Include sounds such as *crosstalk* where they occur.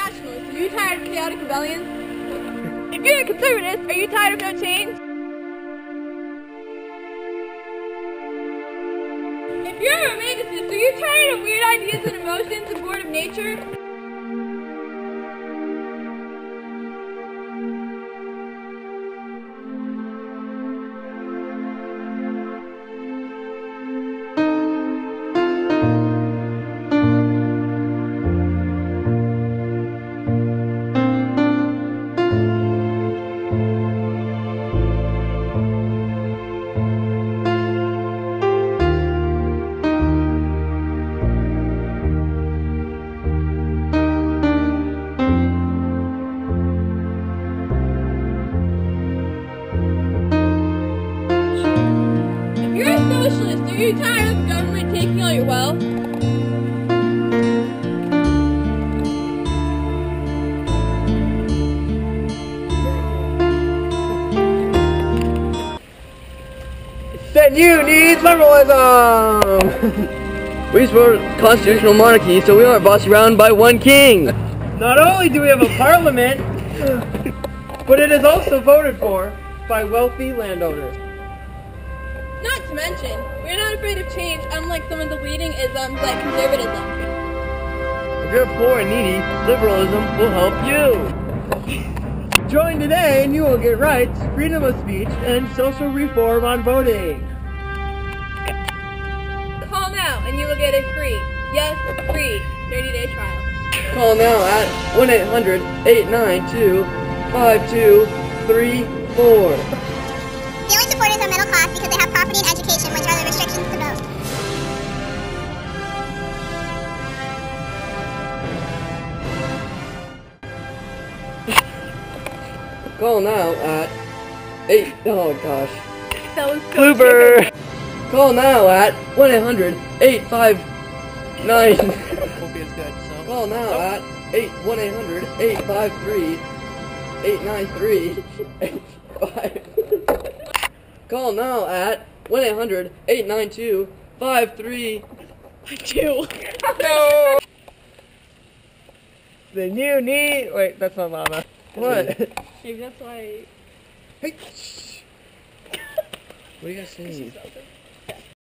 nationalist, are you tired of chaotic rebellions? If you're a conservatist, are you tired of no change? If you're a romanticist, are you tired of weird ideas and emotions and bored of nature? Are you tired of the government taking all your wealth? Then you need liberalism! *laughs* we support constitutional monarchy, so we aren't bossed around by one king. *laughs* Not only do we have a parliament, *laughs* but it is also voted for by wealthy landowners. Not to mention, we're not afraid of change, unlike some of the leading isms like conservatism. If you're poor and needy, liberalism will help you. Join today and you will get rights, freedom of speech, and social reform on voting. Call now and you will get a free, yes, free 30-day trial. Call now at 1-800-892-5234. Call now at 8... Oh gosh. That was so Blooper! Call now at 1-800-859... Won't be as good, so. Call now at 8 1-800-853-893-85. Call now at 1-800-892-53... Two. No! *laughs* The new need... Wait, that's not Mama. What? Maybe that's why. Hey. *laughs* What are you guys saying?